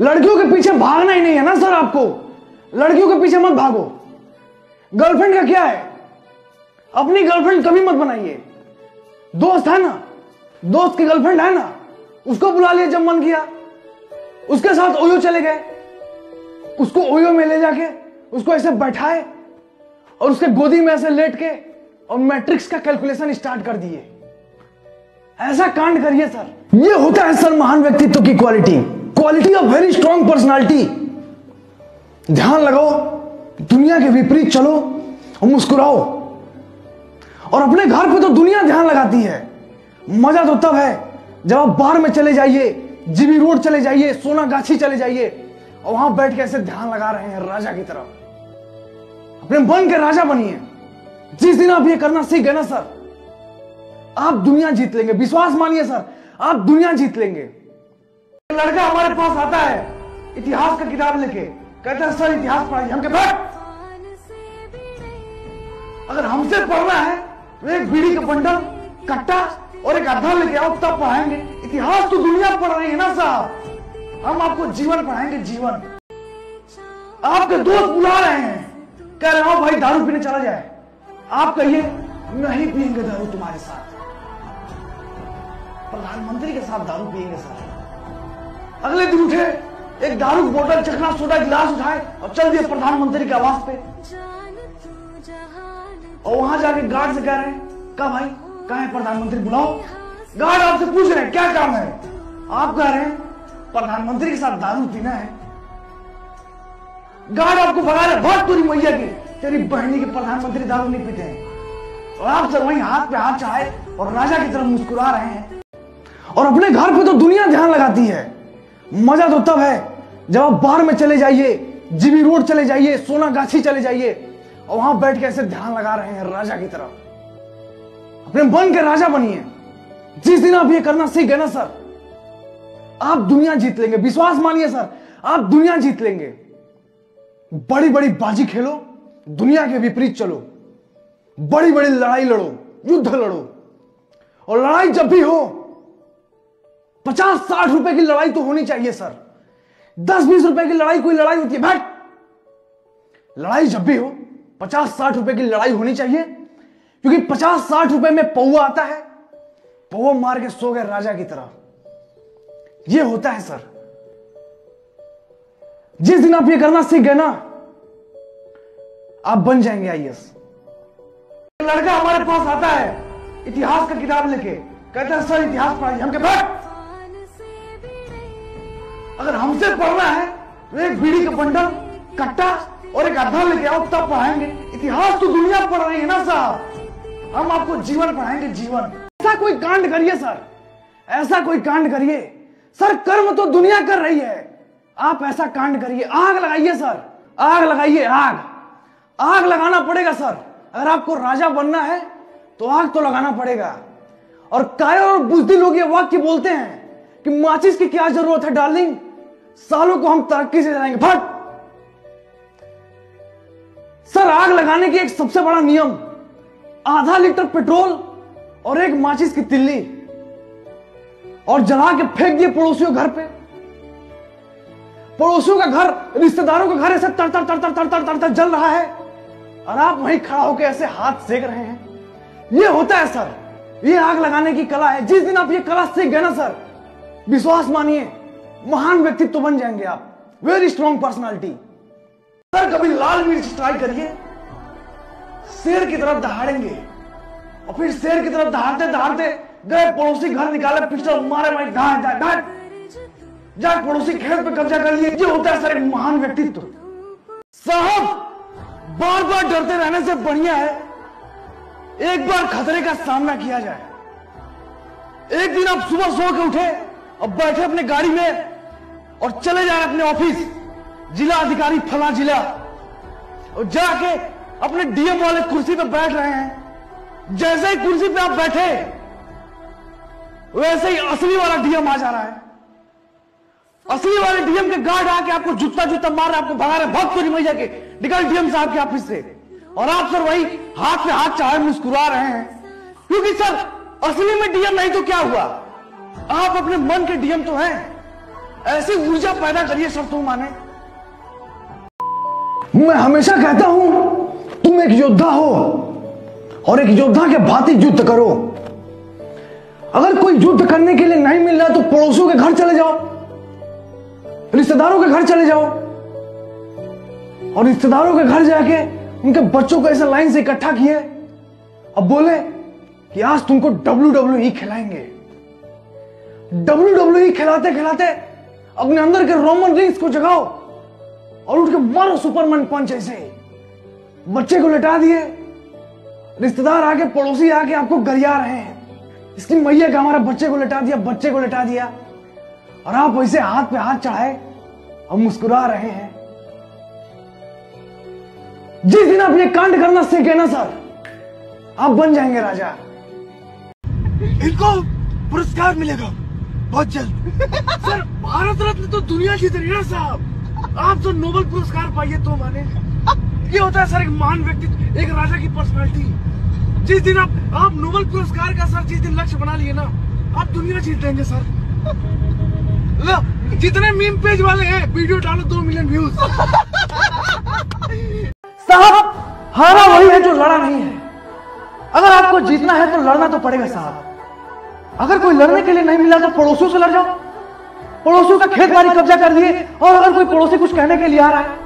लड़कियों के पीछे भागना ही नहीं है ना सर आपको? लड़कियों के पीछे मत भागो। गर्लफ्रेंड का क्या है? अपनी गर्लफ्रेंड कभी मत बनाइए। दोस्त है ना? दोस्त की गर्लफ्रेंड है ना? उसको बुला लिया जब मन किया। उसके साथ ओयो चले गए। उसको ओयो में ले जाके उसको ऐसे बैठाए और उसके गोदी में ऐसे लेट के और मैट्रिक्स का कैलकुलेशन स्टार्ट कर दिए। ऐसा कांड करिए सर। ये होता है सर महान व्यक्तित्व की quality quality of very strong personality ध्यान लगाओ, दुनिया के विपरीत चलो और मुस्कुराओ। और अपने घर पे तो दुनिया ध्यान लगाती है। मज़ा तो तब है जब आप बाहर में चले जाइए जीबी रोड चले जाइए सोना गाछी चले जाइए और वहाँ बैठ के ऐसे ध्यान लगा रहे हैं राजा की तरफ़ अपने मन के राजा बनिए। जिस दिन आप ये करना सीख गए ना, सर, आप दुनिया जीत लेंगे। विश्वास मानिए, सर, आप दुनिया जीत लेंगे। लड़का हमारे पास आता है, इतिहास का किताब लेके। कहता है, सर, इतिहास पढ़ाइए। हम के बैठ अगर हमसे पढ़ना है तो एक बीड़ी का बंडल, कट्टा और एक आधार लेके आओ, तब पढ़ाएँगे। इतिहास तो दुनिया पढ़ रही है ना साहब? हम आपको जीवन पढ़ाएँगे, जीवन। आपके दोस्त बुला रहे हैं। कह रहे हो भाई, दारू पीने चला जाए। आप कहिए, नहीं पियेंगे दारू तुम्हारे साथ। प्रधानमंत्री के साथ दारू पियेंगे सर अगले दिन उठे, एक दारू बोतल, चखना, सोडा, गिलास उठाए और चल दिए प्रधानमंत्री के आवास पे। और वहाँ जाके गार्ड से कह रहे हैं कहा भाई, कहा है प्रधानमंत्री, बुलाओ। गार्ड आपसे पूछ रहे हैं, क्या काम है? आप कह रहे हैं, प्रधानमंत्री के साथ दारू पीना है। गार्ड आपको भगा रहे बहुत तुरी मैया की, तेरी बहनी के प्रधानमंत्री दारू नहीं पीते हैं। और आप सर वहीं हाथ पे हाथ चढ़ाए और राजा की तरफ़ मुस्कुरा रहे हैं। और अपने घर पे तो दुनिया ध्यान लगाती है। मज़ा तो तब है जब आप बाहर में चले जाइए, जीबी रोड चले जाइए सोना गाछी चले जाइए, और वहाँ बैठ के ऐसे ध्यान लगा रहे हैं राजा की तरफ़ अपने मन के राजा बनिए। जिस दिन आप ये करना सीख गए ना, सर, आप दुनिया जीत लेंगे। विश्वास मानिए, सर, आप दुनिया जीत लेंगे। बड़ी बड़ी बाजी खेलो, दुनिया के विपरीत चलो। बड़ी बड़ी लड़ाई लड़ो, युद्ध लड़ो। और लड़ाई जब भी हो पचास साठ रुपए की लड़ाई तो होनी चाहिए, सर। दस बीस रुपए की लड़ाई, कोई लड़ाई होती है, बैठ। लड़ाई जब भी हो, पचास साठ रुपए की लड़ाई होनी चाहिए, क्योंकि पचास साठ रुपए में पौवा आता है, पौवा मार के सो गए राजा की तरह। यह होता है, सर। जिस दिन आप ये करना सीख गए ना, आप बन जाएँगे आईएएस लड़का हमारे पास आता है, इतिहास का किताब लेके, कहता है, सर, इतिहास पढ़ाइए, हम के बैठ अगर हमसे पढ़ना है तो एक बीड़ी का बंडल, कट्टा और एक आधार लेके आओ, तब पढ़ाएँगे। इतिहास तो दुनिया पढ़ रही है ना साहब? हम आपको जीवन पढ़ाएँगे, जीवन। ऐसा कोई कांड करिए, सर। ऐसा कोई कांड करिए। सर, कर्म तो दुनिया कर रही है। आप ऐसा कांड करिए। आग लगाइए, सर। आग लगाइए, आग। आग लगाना पड़ेगा, सर। अगर आपको राजा बनना है तो आग तो लगाना पड़ेगा। और कायर और बुजदिल लोग ये वाक्य बोलते हैं कि माचिस की क्या ज़रूरत है, डार्लिंग? सालों को हम तरक्की से जाएँगे फट सर आग लगाने की एक सबसे बड़ा नियम आधा लीटर पेट्रोल और एक माचिस की तिल्ली और जला के फेंक दिए पड़ोसियों घर पे। पड़ोसियों का घर रिश्तेदारों का घर ऐसे तर तर तर तर तर तर तर, तर जल रहा है और आप वहीं खड़ा होकर ऐसे हाथ सेक रहे हैं। ये होता है सर ये आग लगाने की कला है। जिस दिन आप ये कला सीख गए ना सर विश्वास मानिए महान व्यक्तित्व बन जाएँगे आप। वेरी स्ट्रॉन्ग पर्सनालिटी सर, कभी लाल मिर्च ट्राई करिए। शेर की तरफ़ दहाड़ेंगे। और फिर शेर की तरफ़ दहाड़ते दहाड़ते गए पड़ोसी घर निकाले, पिस्टल मारे, भाई ढाए ढाए जाके पड़ोसी खेत पे कब्जा कर लिए। ये होता है सर, एक महान व्यक्तित्व। साहब बार बार डरते रहने से बढ़िया है, एक बार खतरे का सामना किया जाए। एक दिन आप सुबह सो के उठे और बैठे अपने गाड़ी में और चले जाए अपने ऑफ़िस, जिला अधिकारी फला जिला। और जाके अपने डीएम वाले कुर्सी पे बैठ रहे हैं। जैसे ही कुर्सी पे आप बैठे, वैसे ही असली वाला डीएम आ जा रहा है। असली वाले डीएम के गार्ड आके आपको जूता जूता मार रहे आपको भगा रहे भक्त तो मैया के निकल डीएम साहब के ऑफ़िस से। और आप सर वही हाथ पे हाथ चाहे मुस्कुरा रहे हैं। क्योंकि सर, असली में डीएम नहीं तो क्या हुआ? आप अपने मन के डीएम तो हैं। ऐसी ऊर्जा पैदा करिए सर तुम माने। मैं हमेशा कहता हूँ, तुम एक योद्धा हो और एक योद्धा के भांति युद्ध करो। अगर कोई युद्ध करने के लिए नहीं मिल रहा तो पड़ोसियों के घर चले जाओ, रिश्तेदारों के घर चले जाओ। और रिश्तेदारों के घर जाके उनके बच्चों को ऐसे लाइन से इकट्ठा किए अब बोले कि आज तुमको डब्ल्यू डब्ल्यू ई खिलाएँगे। डब्ल्यू डब्ल्यू ई खिलाते खिलाते अपने अंदर के रोमन रिंग्स को जगाओ और उठ के मारो सुपरमैन पंच ऐसे। बच्चे को लेटा दिए। रिश्तेदार आके पड़ोसी आके आपको गरिया रहे हैं। इसकी मैया का हमारा बच्चे को लेटा दिया, बच्चे को लेटा दिया। और आप ऐसे हाथ पे हाथ चढ़ाए और मुस्कुरा रहे हैं। जिस दिन आप ये कांड करना सीखे ना, सर, आप बन जाएँगे राजा। इनको पुरस्कार मिलेगा। बहुत जल्द। सर भारत रत्न तो दुनिया जीत रही है साहब। आप तो नोबेल पुरस्कार पाइए तो माने। ये होता है सर एक महान व्यक्ति एक राजा की पर्सनालिटी जिस दिन आप आप नोबेल पुरस्कार का सर जिस दिन लक्ष्य बना लिए ना आप दुनिया जीत लेंगे सर। लो, जितने मीम पेज वाले हैं वीडियो डालो दो मिलियन व्यूज़ साहब हारा वही है जो लड़ा नहीं है। अगर आपको जीतना है तो लड़ना तो पड़ेगा साहब। अगर कोई लड़ने के लिए नहीं मिला तो पड़ोसियों से लड़ जाओ। पड़ोसियों का खेत बाड़ी कब्जा कर दिए, और अगर कोई पड़ोसी कुछ कहने के लिए आ रहा है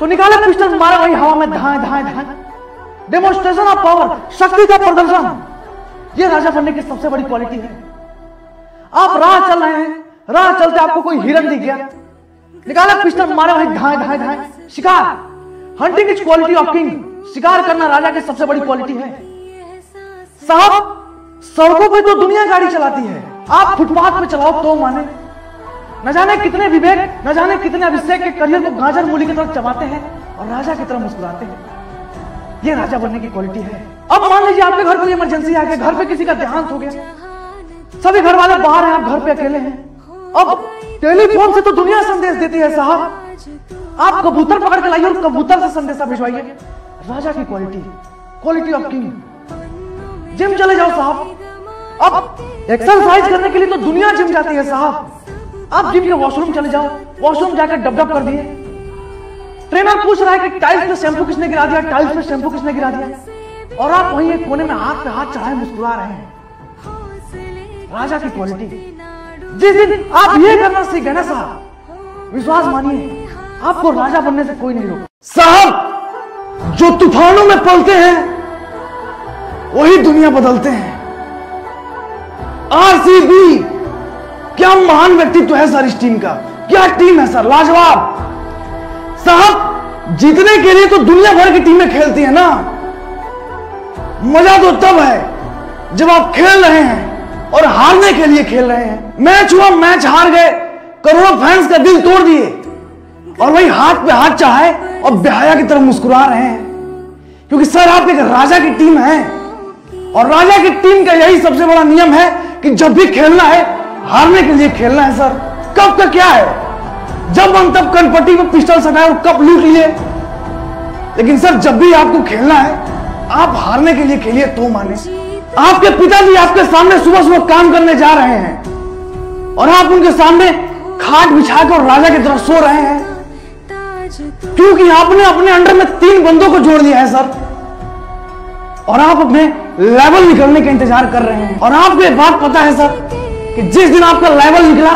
तो निकाले पिस्टल मारे वही हवा में धाए धाए धाए। डेमोन्स्ट्रेशन ऑफ़ पावर शक्ति का प्रदर्शन। ये राजा बनने की सबसे बड़ी क्वालिटी है। आप राह चल रहे हैं, राह चलते आपको कोई हिरन दिख गया। निकाला पिस्टल मारे वही धाए धाए धाए। शिकार hunting is quality of king शिकार करना राजा की सबसे बड़ी क्वालिटी है। साहब सड़कों पे तो दुनिया गाड़ी चलाती है। आप फुटपाथ पे चलाओ तो माने। न जाने कितने विवेक, न जाने कितने अभिषेक के करियर को गाजर मूली की तरफ़ चबाते हैं और राजा की तरफ़ मुस्कुराते हैं। ये राजा बनने की क्वालिटी है। अब मान लीजिए आपके घर कोई इमरजेंसी आ गया, घर पे किसी का देहांत हो गया। सभी घर वाले बाहर हैं, आप घर पे अकेले हैं। अब टेलीफोन से तो दुनिया संदेश देती है, साहब। आप कबूतर पकड़ के लाइए और कबूतर से संदेशा भिजवाइए। राजा की quality quality of king gym चले जाओ साहब। अब एक्सरसाइज करने के लिए तो दुनिया जिम जाती है साहब। आप जिम के वॉशरूम चले जाओ वॉशरूम जाकर डब डब कर दिए। ट्रेनर पूछ रहा है कि टाइल्स पे शैम्पू किसने गिरा दिया टाइल्स पे शैम्पू किसने गिरा दिया? और आप वहीं एक कोने में हाथ पे हाथ चढ़ाए मुस्कुरा रहे हैं। राजा की क्वालिटी जिस दिन आप ये करना सीख गए ना साहब, विश्वास मानिए, आपको राजा बनने से कोई नहीं रोक साहब, जो तूफानों में पलते हैं वही दुनिया बदलते हैं। आरसीबी क्या महान व्यक्तित्व है सर इस टीम का? क्या टीम है सर? लाजवाब। साहब, जीतने के लिए तो दुनिया भर की टीमें खेलती है ना? मज़ा तो तब है जब आप खेल रहे हैं और हारने के लिए खेल रहे हैं। मैच हुआ, मैच हार गए। करोड़ों फैंस का दिल तोड़ दिए। और वही हाथ पे हाथ चाहे और बेहया की तरफ़ मुस्कुरा रहे हैं। क्योंकि सर, आप एक राजा की टीम है। और राजा की टीम का यही सबसे बड़ा नियम है कि जब भी खेलना है, हारने के लिए खेलना है, सर। कब का क्या है? जब हम तब कनपट्टी में पिस्टल सटाए और कप लूट लिए। लेकिन सर, जब भी आपको खेलना है, आप हारने के लिए खेलिए तो माने। आपके पिताजी आपके सामने सुबह सुबह काम करने जा रहे हैं और आप उनके सामने खाट बिछा बिछाकर राजा की तरफ़ सो रहे हैं। क्योंकि आपने अपने अंडर में तीन बंदों को जोड़ लिया है, सर। और आप अपने लेवल निकलने का इंतज़ार कर रहे हैं। और आपको एक बात पता है, सर, कि जिस दिन आपका लेवल निकला,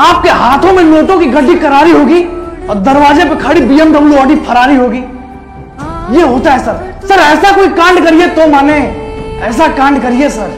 आपके हाथों में नोटों की गड्डी करारी होगी और दरवाजे पे खड़ी बीएमडब्ल्यू ऑडी फरारी होगी। ये होता है, सर। सर, ऐसा कोई कांड करिए तो माने। ऐसा कांड करिए, सर।